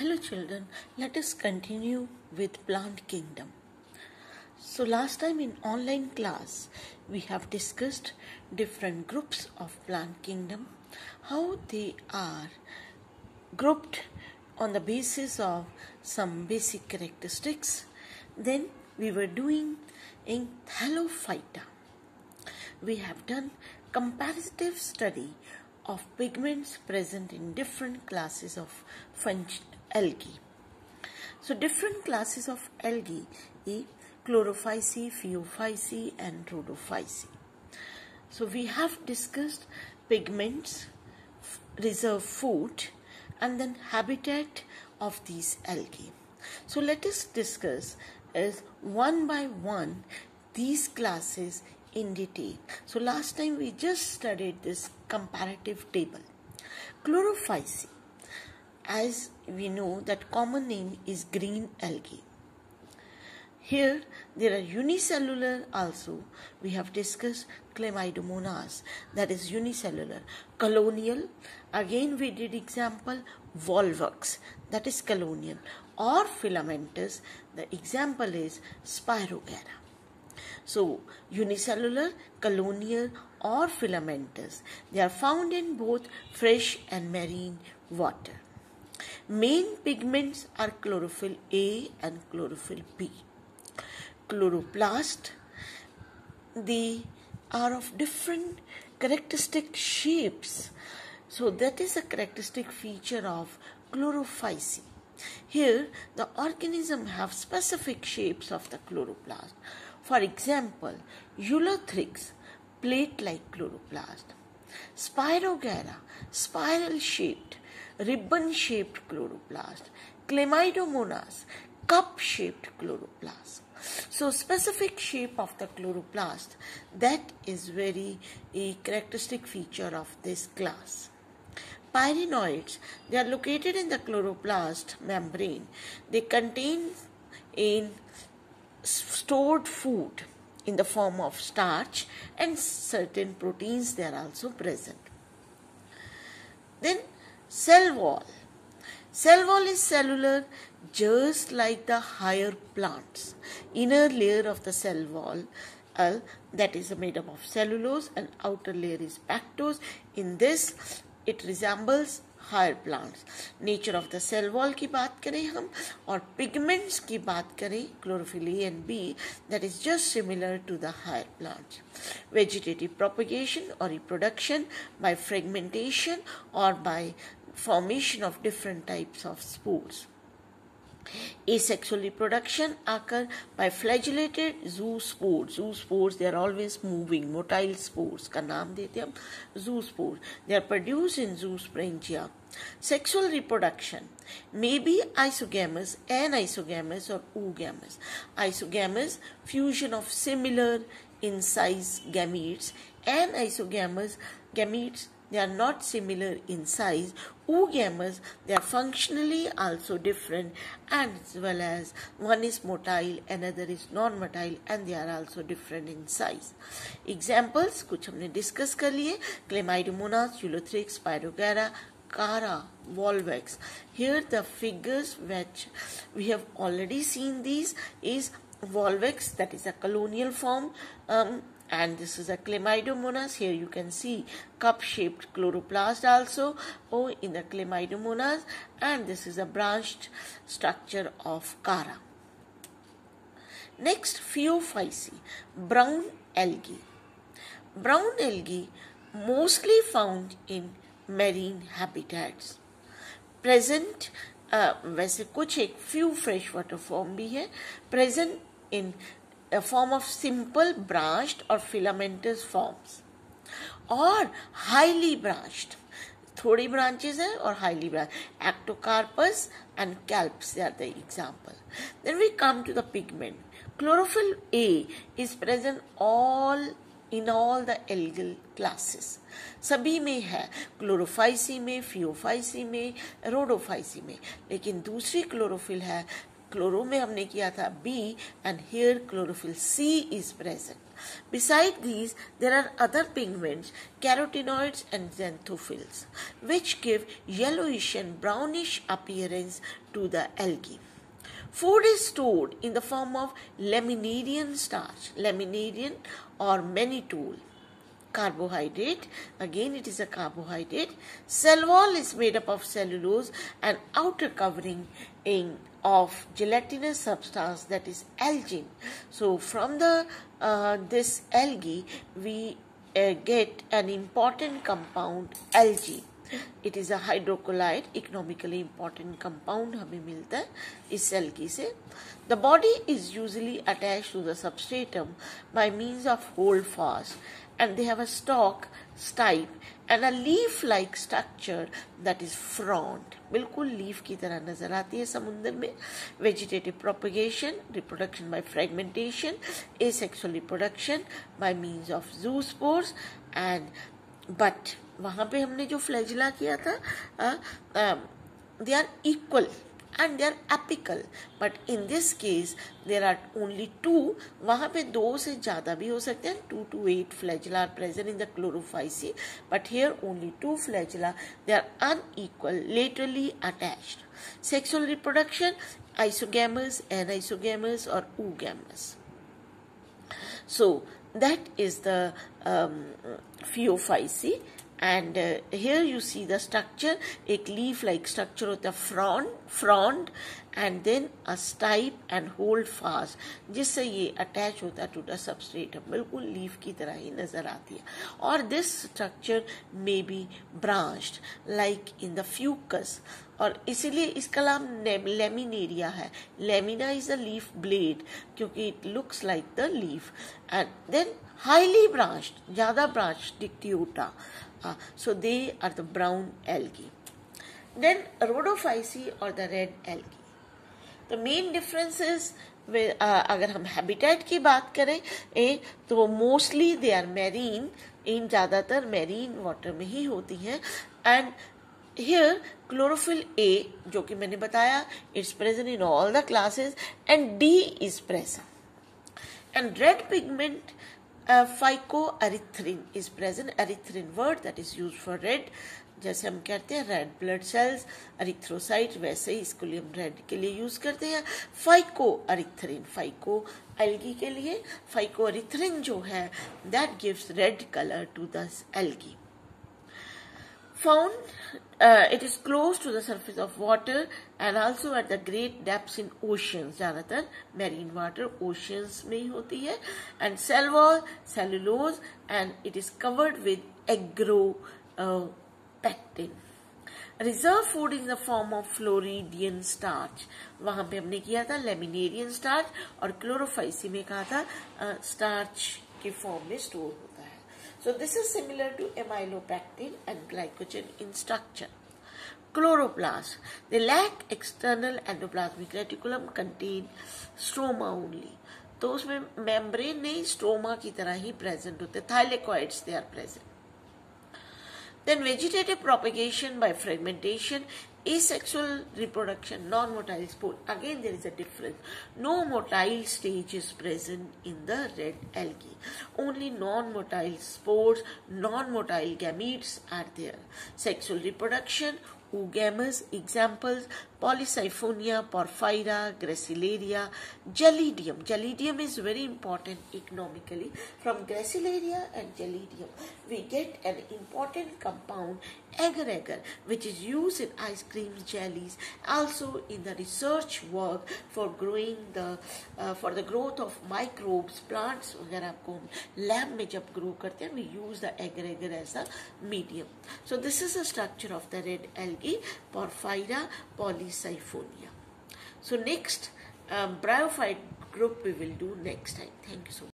Hello children, let us continue with plant kingdom. So last time in online class we have discussed different groups of plant kingdom, how they are grouped on the basis of some basic characteristics. Then we were doing in Thallophyta. We have done comparative study of pigments present in different classes of fungi algae. So different classes of algae is chlorophyceae, phaeophyceae and rhodophyceae. So we have discussed pigments, reserve food and then habitat of these algae. So let us discuss as one by one these classes in detail. So last time we just studied this comparative table. Chlorophyceae as we know that common name is green algae. Here there are unicellular also. We have discussed Chlamydomonas that is unicellular. Colonial again we did example Volvox that is colonial or filamentous the example is Spirogyra. So unicellular, colonial or filamentous they are found in both fresh and marine water. Main pigments are chlorophyll A and chlorophyll B. Chloroplast, they are of different characteristic shapes. So that is a characteristic feature of chlorophyceae. Here, the organism have specific shapes of the chloroplast. For example, Ulothrix, plate-like chloroplast. Spirogyra, spiral-shaped ribbon-shaped chloroplast, chlamydomonas, cup-shaped chloroplast. So specific shape of the chloroplast that is very a characteristic feature of this class. Pyrenoids, they are located in the chloroplast membrane. They contain in stored food in the form of starch and certain proteins they are also present. Then Cell wall. Cell wall is cellular just like the higher plants. Inner layer of the cell wall uh, that is made up of cellulose and outer layer is pactose. In this it resembles higher plants nature of the cell wall की बात करें हम और pigments की बात करें chlorophyll A and B that is just similar to the higher plants vegetative propagation और reproduction by fragmentation और bye formation of different types of spores. Asexual reproduction occur by flagellated zoospores. Zoospores they are always moving, motile spores का नाम zoospores. They are produced in zoosporangia. Sexual reproduction may be isogamous, anisogamous, or oogamous. Isogamous fusion of similar in size gametes, anisogamous gametes they are not similar in size. O they are functionally also different and as well as one is motile, another is non-motile and they are also different in size. Examples कुछ हमने discuss कर लिए Chlamydomonas, Ulothrix, Spirogyra, Chara, Volvox. Here the figures which we have already seen these is Volvox that is a colonial form um, and this is a chlamydomonas. Here you can see cup shaped chloroplast also. Oh in the chlamydomonas. And this is a branched structure of chara. Next phaeophyceae brown algae. Brown algae mostly found in marine habitats. Present uh, वैसे कुछ एक few freshwater form भी है. Present in a form of simple branched or filamentous forms or highly branched थोड़ी branches है और highly branched ectocarpus and calps they are the example then we come to the pigment chlorophyll A is present all in all the algal classes सभी में है Chlorophyceae में Phaeophyceae में Rhodophyceae में लेकिन दूसरी क्लोरोफिल है क्लोरो में हमने किया था B and here chlorophyll C is present beside these there are other pigment carotenoid and xanthophylls which give yellow and brownish appearance to the algae food is stored in the form of laminarin starch laminarin और many carbohydrate. Again, it is a carbohydrate. Cell wall is made up of cellulose and outer covering in of gelatinous substance that is algin. So, from the uh, this algae, we uh, get an important compound algin. It is a hydrocolloid, economically important compound. Compound हमें मिलता है इस सेल्की से the body is usually attach to the substratum by means of and they have a stalk, stipe and a leaf-like structure that is frond. बिल्कुल leaf की तरह नज़र आती है समुद्र में vegetative propagation reproduction by fragmentation asexual reproduction by means of zoospores and but वहाँ पे हमने जो फ्लैजिला किया था they are equal and they are apical but in this case there are only two वहां पे दो से ज्यादा भी हो सकते हैं two to eight flagella are present in the chlorophyce but here only two flagella they are unequal laterally attached sexual reproduction isogamous anisogamous or oogamous so that is the um, phaeophyce and uh, here you see the structure. A leaf like structure of the frond frond and then a and holdfast जिससे ये attach होता to the substrate बिल्कुल leaf की तरह ही नज़र आती है। और this structure may be branched like in the Fucus और इसीलिए इसका नाम लेमिनेरिया है। Lamina is a leaf blade क्योंकि it looks like the leaf and then highly branched ज़्यादा branch Dictyota so they are the brown algae then Rhodophyceae और the red algae. तो main difference अगर हम हैबिटेट की बात करें, ए तो वो mostly they are marine in ज़्यादातर मैरीन वाटर में ही होती हैं। एंड हियर क्लोरोफिल ए जो कि मैंने बताया it's present in all the classes and D is present and red pigment phycoerythrin is present erythrin word that is use for red जैसे हम कहते हैं रेड ब्लड सेल्स अरिथ्रोसाइट वैसे ही इसको हम रेड के लिए यूज़ करते हैं। फाइको अरिथरिन फाइको एल्गी के लिए। फाइको अरिथरिन जो है that gives red colour to the algae found it is close to the surface of water and also at the great depths in oceans ज़्यादातर मेरीन वाटर ओशंस में ही होती है। And cell wall cellulose and it is covered with agar pectin reserve food is the form of floridean starch वहाँ पे हमने किया था लेमिनेरियन स्टार्च और क्लोरोफाइसी में कहा था स्टार्च uh, के फॉर्म में स्टोर होता है। So this is similar to amylopectin and glycogen in structure chloroplast the lack external endoplasmic reticulum contain stroma only तो उसमें मेम्ब्रेन नहीं स्ट्रोमा की तरह ही प्रेजेंट होते thylakoids they are present Then vegetative propagation by fragmentation, asexual reproduction, non-motile spore. Again, there is a difference. No motile stage is present in the red algae. Only non-motile spores, non-motile gametes are there. Sexual reproduction, oogamous, examples, Polysiphonia Porphyra Gracilaria Gelidium Gelidium is very important economically from Gracilaria and Gelidium we get an important compound agar agar which is use in ice cream jellies also in the research work for growing the for the growth of microbes plants वगैरह आपको lab में जब grow करते हैं we use the agar agar as a medium so this is the structure of the red algae Porphyra poly Siphonia. So next um, bryophyte group we will do next time. Thank you so much.